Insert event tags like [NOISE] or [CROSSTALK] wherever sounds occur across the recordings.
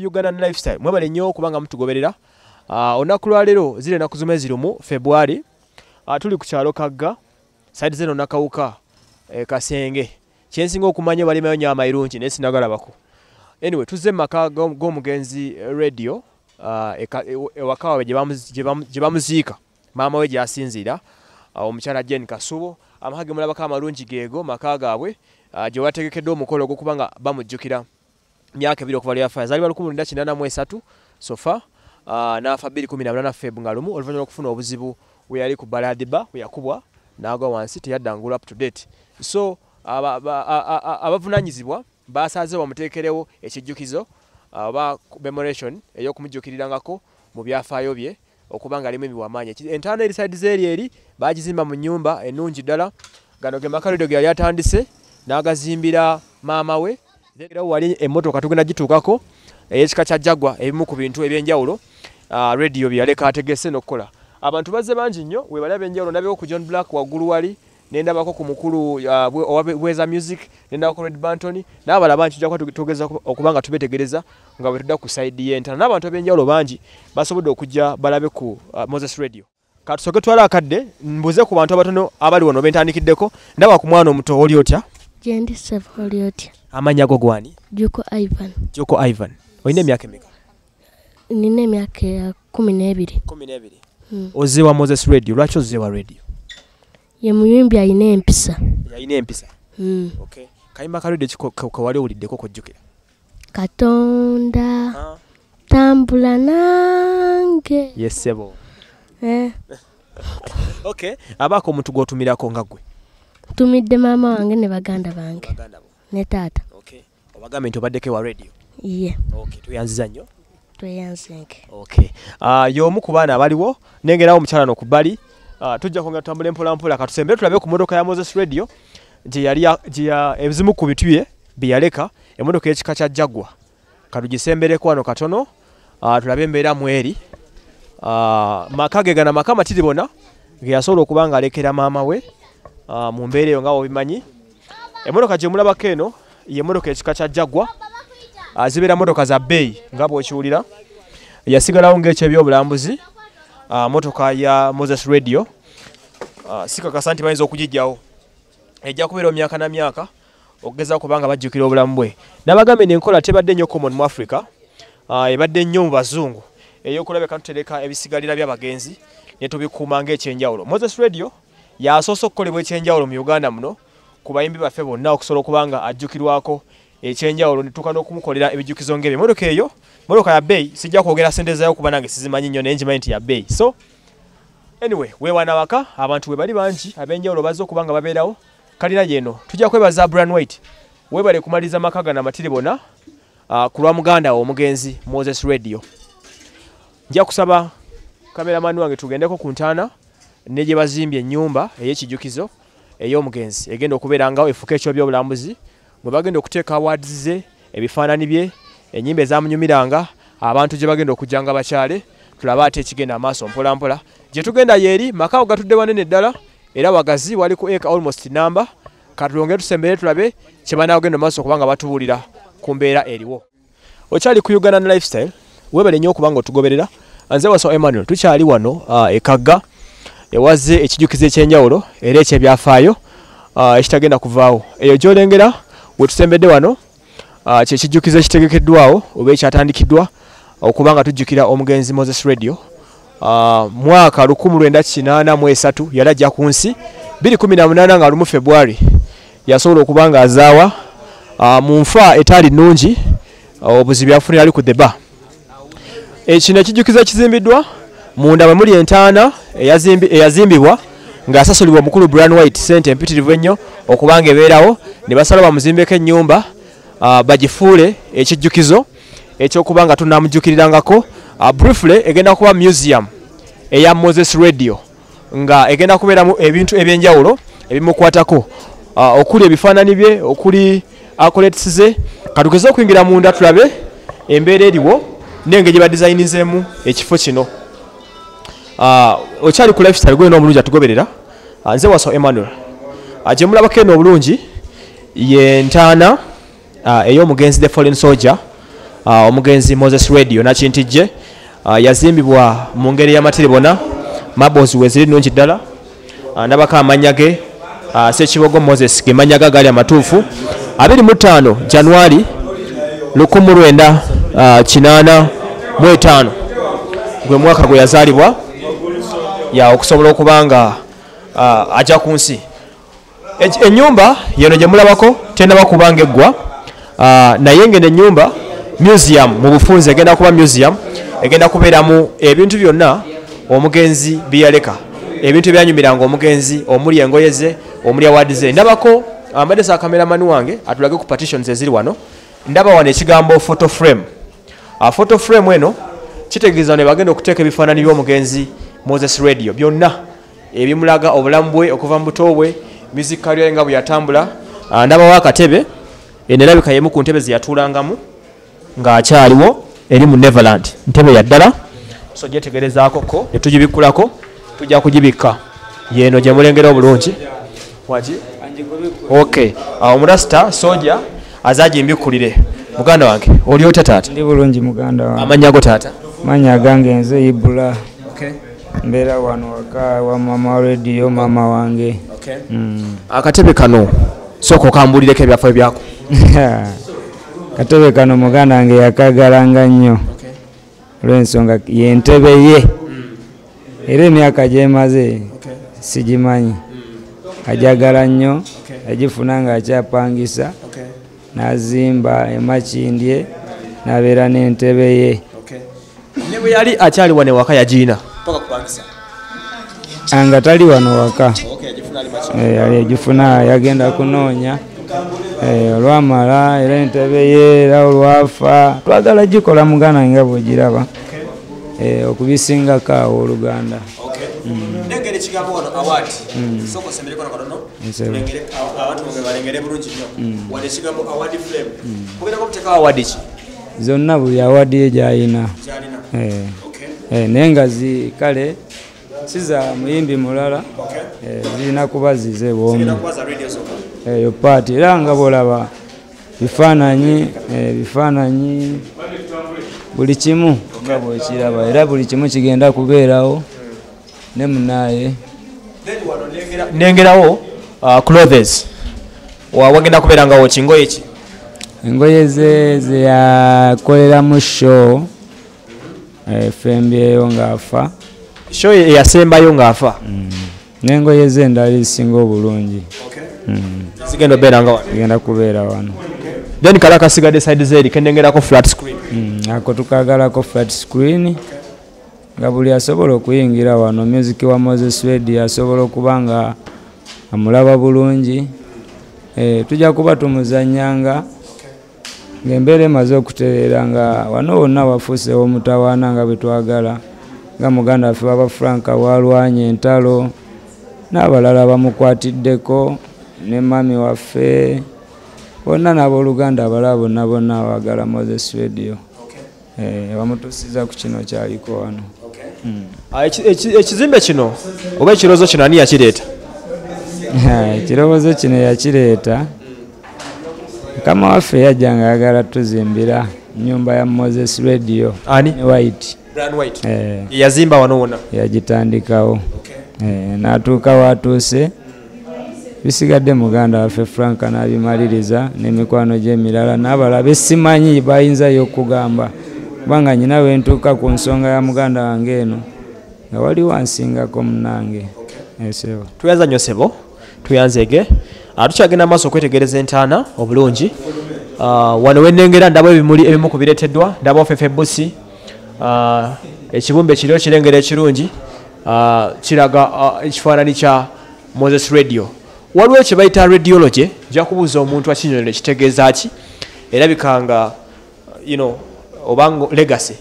ku uganda lifestyle. Mwebale nnyo kubanga mutugoberera. Uh, olunaku lwaleero ziri enaku zimu ezirumu february. Uh, tuli ku kyalo kagga saidi zeno nakawuka e, kasenge. Kyensinga okumanya balimayo nyama irungi naye sinagalabako. Anyway tuzze mu maka g'om- g'omugenzi eh, radio eka- ew- ewaka waabwe gye bamuzi- gye bamu- gye bamuziika. Maama we gyasinziira omukyala jen kasubo. Amaka ge mulabako amalungi geego maka gaabwe gye bategekedde omukolo ogwokuba nga bamujjukira myaka ebiri okuva lyafa yazaalibwa 1983 sofa uh, n'afa 218 feb nga lumu oluvannyuma lw'okufuna obuzibu we yali ku baladiba we yakubwa n'agwa wansi teyaddangula up to date. So abavunaanyizibwa basaze bamuteekerewo ekijjukizo oba commemoration ey'okumujjukirirangako mu byafaayo bye okuba nga alimu emiwamaanyi entaana eri side zeeri eri bagizimba mu nnyumba ennungi ddala. Gano ge makalido ge yali atandise n'agazimbira maama we era wali emmotoka tugenda gituukako ey'ekika kya jagwa ebimu ku bintu ebyenjawulo radio bye yaleka ategese n'okukola. Abantu bazze bangi nnyo webali ab'enjawulo ndabeko ku john black waggulu wali nendabako ku mukulu bweza music nendabako red bantony n'abalala bangi tujja kuba tugeza okuba nga tubetegereza nga bwe tudda ku saidi y'entana n'abantu ab'enjawulo bangi basobodde okujja balabe ku moses radio. Katusooke twala akadde mbuze ku bantu abatono abali wano bentandikiddeko ndaba ku mwana omuto oli otya gyendi sevoli otya amannya go gwani? Juko ivan. Joko ivan. Olina emyaka emeka nina emyaka ya kumi n'ebiri kumi n'ebiri Mm. ozeewa moses radio. Lwaki ozeewa radio? Ye muyimbi alina empisa yalina empisa Mm. okay. kayimba ka radio kiko- ke- kewali owuliddeko kojjukira? Katonda tambula nange. Yesebo Eh, [LAUGHS] okay. abaako omuntu gwotumirako nga gwe ntumidde maama wange ne baganda bange. Ne taata. Okay. obagambe nti obaddeko ewa radio? Ye. Okay. tuyanziza nnyo? Tweyanzenke okay. uh, y'omu ku baana abaliwo nengerawo omukyala no ku bbali. Uh, tujja kwongera tutambula empolampola katusembere tulabe ku motoka ya moses radio ebizimu ku bitu bye yaleka emmotoka y'ekika kya jagwa katugisembereko wano katono. Uh, tulabe embeera mweri maka ge gana maka matiribona ge yasobola okuba nga alekera maama we mu mbeera eyo nga bwebimanyi emmotoka gye mulabako eno y'emmotoka ekika kya jagwa uh, zibeera motoka za bbeeyi nga bw'okiwulira. Yasigalawo ng'ekyebyobulambuzi. Uh, motoka ya moses radio. Sikakasa nti bayinza okugijjawo ejja kubeera myaka na myaka okugeza kubanga bajjukira obulamu bwe. Nabagambe nenkola tebadde nnyo common mu africa. Ebadde nnyo mu bazungu. Ey'okulabeka tutereka ebisigalira by'abagenzi ne tubikuuma ng'ekyenjawulo. Moses radio yasoose okukolebwa ekyenjawulo mu uganda muno ku bayimbi baffe bonna okusobola okuba nga ajjukirwako ekyenjawulo ne tuka n'okumukolera ebijjukizo ng'ebyo. Emotoka eyo motoka ya bbeeyi sijja kwogera sente zayo kuba nange sizimanyi nnyo naye njimanyi nti ya bbeeyi so anyway weewana waka abantu we bali bangi ab'enjawulo bazze okuba nga babeerawo. Kalina yeno tujja kwebaza bran white weebale kumaliriza maka gano amatiri bona uh, ku lwa muganda wo omugenzi moses radio. Nja kusaba kameramani wange tugendeko ku ntaana ne gye bazimbye ennyumba ey'ekijjukizo ey'omugenzi. Egenda okubeera ngawo efuka ekyo byobulambuzi mwe bagenda okuteeka awards ze ebifaanani bye ennyimba ezamunyumiranga abantu gye bagenda okujja nga bakyale tulabe ate ekigenda amaaso mpolampola. Gye tugenda yeeri makawo gatudde wanene ddala era wagazi wali ku eka almost namba katulongere tusembere tulabe kye banaagenda maaso kubanga batubuulira ku mbeera eriwo. Okyali ku uganda lifestyle webale nnyo okuba nga otugoberera. Nze waso emmanuel tukyali wano uh, ekagga ewazze ekijjukizo ekyenjawulo era ekyebyafaayo uh, ekitagenda kuvaawo. Eyo gyolengera wetusembedde wano uh, kyekijjukizo ekitegekeddwawo oba ekyatandikiddwa okuba nga tujjukira omugenzi moses radio. Uh, mwaka 1983 yali ajja ku nsi 218 nga lumu february yasobola okuba nga azaawa mu nfa etaali nnungi uh, obuzibu yafunira ali ku deba ekino ekijjukizo ekizimbiddwa munda mwe muli entaana eyazimbi- eyazimbibwa ng'asasulibwa omukulu brian white sente empitirivu ennyo okuba nga ebeerawo ne basala bamuzimbeko ennyumba bagifuule ekijjukizo ekyokuba nga tunamujjukirirangako. Briefly egenda kuba museum eya moses radio nga egenda kubeeramu ebintu ebyenjawulo ebimukwatako. Okuli ebifaanani bye okuli acolets ze. Katugeze okuyingira munda tulabe embeera eriwo nengeri gye badizayinizeemu ekifo kino okyali ku lifestyle gwena omulungi atugoberera. Uh, nze waso emmanuel. Uh, gye mulabako eno obulungi ye ntaana uh, ey'omugenzi the fallen soldier omugenzi moses radio nakintijje. Yazimbibwa mu ngeri y'amatiribona mabos weziri nungi ddala. Ndabako amanya ge sekibogo moses ge manya ga gaali amatuufu 25 januari 1985 gwe mwaka gwe yazaalibwa ya okusobola okuba nga ajja ku nsi. Ennyumba yeno gye mulabako tendaba kuba nga eggwa naye ngeno ennyumba museum mu bufunze egenda kuba museum egenda kubeeramu ebintu byonna omugenzi byeyaleka ebintu ebyanyumiranga omugenzi omuli engoye ze omuli awaadi ze. Ndabako amadesa akameramani wange atulage ku partitions eziri wano ndaba wano ekigambo photo frame. Photo frame eno kitegeeza ne bagenda okuteeka ebifaananyi by'omugenzi moses radio. Byonna ebimulaga obulamu bwe okuva mu buto bwe music career nga bwe yatambula. Ah, ndabawo akatebe eno erabika yemu ku ntebe zeyatuulangamu ng'akyaliwo eri mu neverland. Ntebe ya ddala so gyetegerezaakoko ne tugibikkulako tujja kugibikka. Yeeno gye mulengera obulungi. Waki? Ok. Ah, omurasita soja azagimbikkulire muganda wange oli otya taata? Ndi bulungi muganda wange. Amannya go taata? Manya gange nze ibula mbeera wano waka wa mama rediyo mama wange. Mm. akatebe kano sooka okambulireko ebyafaayo byako. [LAUGHS] Katebe kano muganda wange yakagalanga nnyo. Olw'ensonga yentebe ye. Era emyaka gyemaze sigimanyi. Ajagala nnyo yagifuna ng'akyapangisa n'azimba emakindye n'abeera n'entebe ye. Ne bwe yali akyali wane waka yagiina nga tali wano waka. Eh, yali egifuna yagenda kunoonya. Eh, olwamala era entebe ye era olwafa. Twagala gikola muganda nga bwegiraba Eh, okubisingako awo oluganda. Nengeri ekigambo wano award. Sooka osembereko nakatono abantu balengere bulungi nnyo. Wadde ekigambo award flame. Kugendako muteekawo award ki? Zonna buli awadi ye eh, naye nga kale si za muyimbi mulala Okay. eh, zirina kuba zize bwomu eyo paati era nga bwolaba bifaananyi eh, bifaananyi buli kimu. Nga bwekiraba era buli kimu kigenda kubeerawo ne munaaye nengerawo uh, clothes. Wa- wagenda kubeerangawo kingoye ki? Engoye ze zeyakoleramu show eh, fembyeyo ng'afa sho eyasembayo ng'afa. N'engoye ze endala ezisinga obulungi. Mm, zigenda obeeranga wano? Zigenda kubeera wano. Then kala kasigadde side zeri kenengerako flat screen. Mm, ako tukagalako flat screen nga buli asobola okuyingira wano music wa moses radio asobola okuba nga amulaba bulungi. E, tujja kuba tumuzanyanga ng'embeera emaze okutereera nga wano wonna wafuusewo omutawaana nga bwe twagala nga muganda waffe waba frank walwanye entalo n'abalala bamukwatiddeko ne mami waffe bonna n'abooluganda abalala bonna bonna abagala moses radio. Eh, bamutusiza ku kino kyaliko wano. Mm. Ah, eki- eki- ekizimbe kino oba ekirowoozo kino ani yakireeta? [LAUGHS] Ekirowoozo kino yakireeta. Mukama waffe yajja nga ayagala tuzimbira nyumba ya moses radio. Ani? White Brian White. Eh, yazimba wano wonna yagitandikawo eh, n'atuuka waatuuse bisigadde muganda waffe frank n'abimaliriza n'emikwano gy'emirala n'abalala besimanyi bayinzayo okugamba kubanga nyina wentuuka ku nsonga ya muganda wange eno nga waliwo ansingako munange esebo tuyanza nnyo sebo. Tuyanzege Ah, tukyagenda maaso okwetegereza entaana obulungi. Ah, wano wenengera ndaba ebimuli ebimu ku bireeteddwa ndaba ofefe busi ekibumbe kiriyo kirengera ekirungi. Ah, kiraga ah, ekifaananyi kya moses radio. Waliwo kye bayita radiology nja kubuuza omuntu akinyonera kitegeeza ki? Erabika nga know, obanga legacy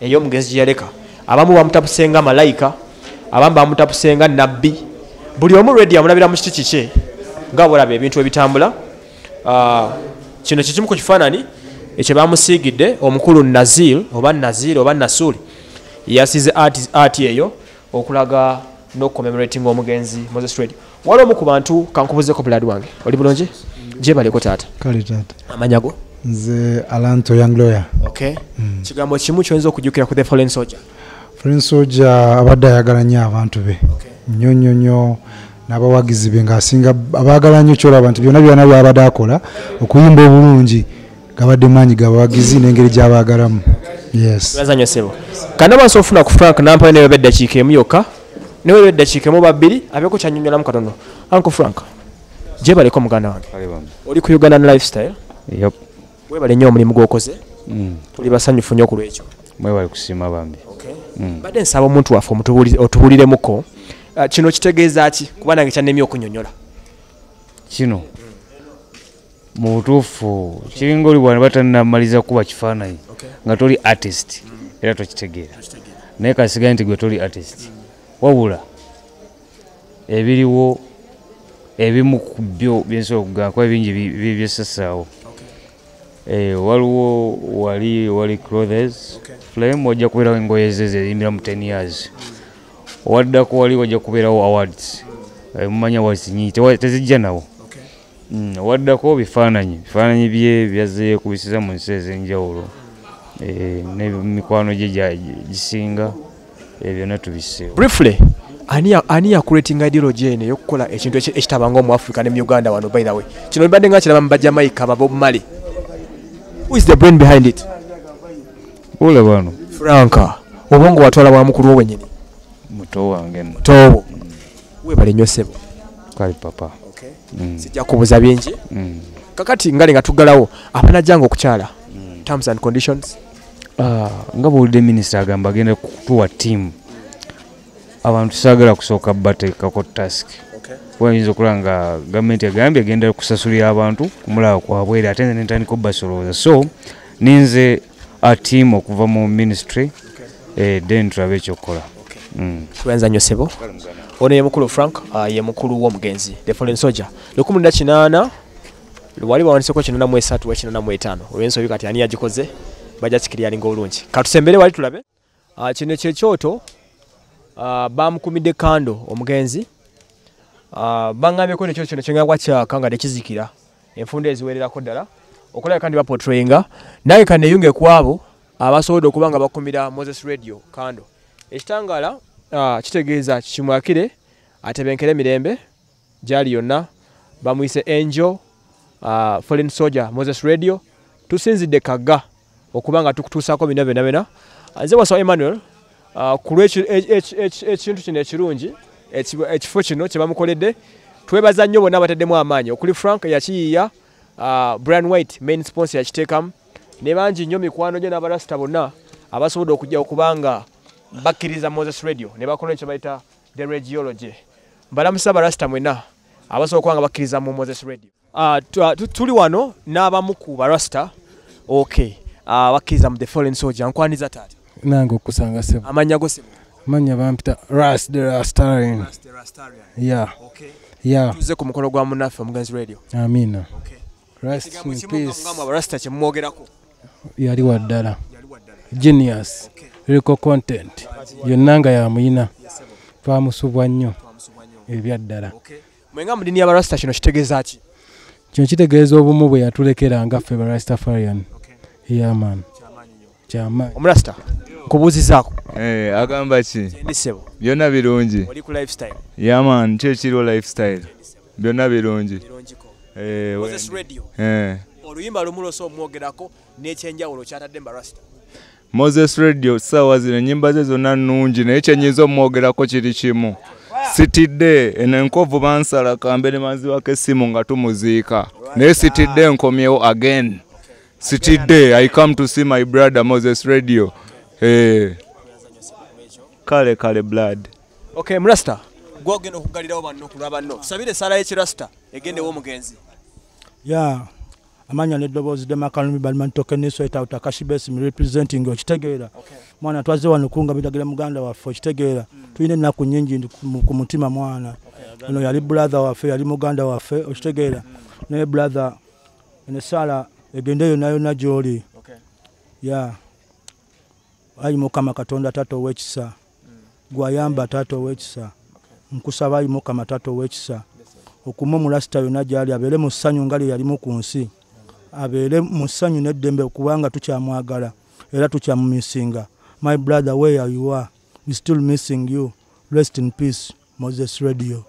ey'omugenzi gye yaleka. Abamu bamutapusenga malayika abamu bamutapusenga nabbi buli omu radio amulabira mu kiti kikye nga bwolaba ebintu ebitambula Ah, kino kikimu ku kifaananyi ekyo bamusiigidde omukulu nazir oba nazir oba nasuli. Yasize art- eyo okulaga n'okucommemorating omugenzi moses radio wali omu ku bantu kankubuzeko bulad wange oli bulungi? Gyebaleko taata. Kale taata. Amanyago nze alanto young lawyer. Okay kigambo kimu kyoyinza okujjukira ku the fallen soldier? Soja abadde ayagala nnyo abantu be. Nnyo nnyo nnyo n'abawagizi be ng'asinga abaagala nnyo kyolaba nti byonna byonna byabadde akola okuyimba obulungi gabadde maanyi gabawagizi n'engeri gy'abaagalamu. Yes. Bazanyo sebo. Kana bansi ofuna ku frank nampayo newe beddakiika emu yokka. Newe beddakiika emu babbiri abeeko kyanyonyolamu katono. Uncle frank gyebaleko muganda wange. Oli ku uganda ne lifestyle? Yep. webale nnyo omulimu gwokoze. Mm. tuli basanyufu nnyo ku lwekyo. Mwebali kusiima bambi. Mm. badde nsaba omuntu waffe otubuliremuko Ah, kino kitegeeza ki? Kuba nange kyannemye okunyonyola kino mu butuufu kiringa oli bwana batanamaliza kuba kifaananyi nga toli artist era tokitegeera. Naye kasigaye nti gwe toli artist wabula ebiriwo ebimu ku byo byensobola okugamba kuba bingi bi- bi- byesasaawo Eh, waliwo wali wali clothes flame wajja kubeerawo engoye ze zeyimira mu 10 years. Owaddako wali wajja kubeerawo awards. Eh, mumanya awards nyingi tewa- tezijja nawo Mm, waddako bifaananyi bifaananyi bye byazze kubisiza mu nsi ez'enjawulo. Eh, n'emikwano gye gisinga eh, byonna tubiseewo briefly ani ya- ani yakuratinga ideology eno eyokukola ekintu eki- ekitabanga omu africa ne mu uganda wano by the way? Kino mbadde nga kiraba mu bajamaica ababob male who is the brain behind it? Ule bano franka oba nga watwala bwa mukulu wo wenyini? Muto wange nno. Tobo webale nnyo ssebo. Kali papa sijja kubuuza bingi mm. kakati ngale nga tuggalawo abanajjanga okukyala. Terms and conditions? Ah, nga bwolidde minisita agamba agenda kutuwa ttiimu abantu saagala kusooka bateekako task. Wayinza okulaba nga gavumenti agambye egenda kusasulira abantu kumulaba kwabwere ate nze nentandika obasolooza so ninze a team okuva mu ministry. Eh, then tulabe ekyokukola Tuwenza nnyo ssebo ono ye mukulu frank ah, ye mukulu w'omugenzi the fallen soldier. Lukumi na kinaana wali bawaniseko kinaana mu esatu wekinaana mu etaano. Olw'ensobi kati ani yagikoze? Bajja kikiryalinga obulungi katusembere wali tulabe. Ah, kino kyekyoto ah, bamukumidde kando omugenzi. Baŋŋamyeko nekyoto kino kyengabwa kyaka nga tekizikira enfunda eziwererako ddala. Okulabeka ndi bapotrayinga nange kaneyunge ku abo abasobodde okuba nga bakumira moses radio kando ekitangaala ah, kitegeeza kimwakire atebenkere emirembe gyali yonna. Bamuyise angel uh, fallen soldier moses radio. Tusinzidde kagga okuba nga tukutuusaako bina byona Ah, nze wasaba emmanuel uh, ku lwekintu kino ekirungi ekifo kino kye bamukoledde twebaza nnyo bonna abateddemu amaanyi. Okuli frank yakiyiiya brian white main sponsor yakiteekamu ne bangi nnyo mikwano gye n'abalasita bonna abasobodde okujja okubanga bakkiriza moses radio. Ne bakola ekyo bayita the radiology. Mbalamusa abalasita mwena abasobola okuba nga bakkiriza mu moses radio. Tu- tu- tuli wano n'abamu ku barasta okay ah, bakkiriza mu the fallen soldier. Nkwaniza taata nange okusanga sebo. Amannya go sebo? Manya bampita. Ras the rastarian. Ya. Ya. Tuze ku mukono gwa munaffe omugenzi radio. Amina. Okay. rest in peace. yali waddala. Genius lyrical content yonna nga yamuyina twamusubwa nnyo ebyaddala. Mwenga mu ddiini y'abarasita kino kitegeeza ki? Kino kitegeeza obumu bwe yatulekera nga ffe barastafarian. Yaman kyamaanyi omurasita nkubuuzizaako. Eh, agamba ki? Byonna birungi. Oli ku lifestyle. Yaman ki ekiriwo lifestyle? Byonna birungi. Eh, moses we- radio. Eh. oluyimba lumu lwosa omwogerako n'ekyenjawulo kyatadde mu barasita moses radio saawa zino enyimba ze zonna nnungi naye kyenyinza omwogerako kiri kimu. Sitidde eno enkovu bansala kambe ne manziwako essimu nga tumuziika. Naye sitidde nkomyewo again. Sitidde i come to see my brother moses radio. Eh. kale kale blood. Ok murasita gwogenda okugalirawo banno ku lwa banno tusabire esaala y'ekirasita egendewo omugenzi. Ya amanya neddoboozi demakalumi balimantokenisweta utakashibesi representing okitegeera mwana twazze wano kungabiragira muganda waffe okitegeera tulina ennaku nyingi ku mu- ku mutima mwana. Ono yali brother waffe yali muganda waffe okitegeera naye brother eno esaala egende yonna yonna gy'oli. Ya. Ayi mukama katonda taata ow'ekisa. Gwayamba taata ow'ekisa. Nkusaba ayi mukama taata ow'ekisa. Okuma omulasita yonna gyali abeere mu ssanyu nga lye yalimu ku nsi abeere mu ssanyu n'eddembe kubanga tukyamwagala era tukyamumisinga my brother where you? Are we still missing you. Rest in peace moses radio.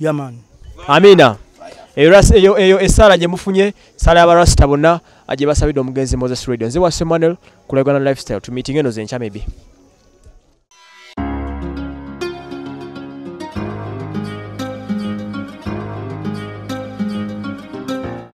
Yaman amiina eyo ras- eyo eyo essaala gye mufunye saala y'abarasita bonna gye basabidde omugenzi moses radio. Nze wa samuel ku lagana lifestyle tumiiting eno zenkya maybe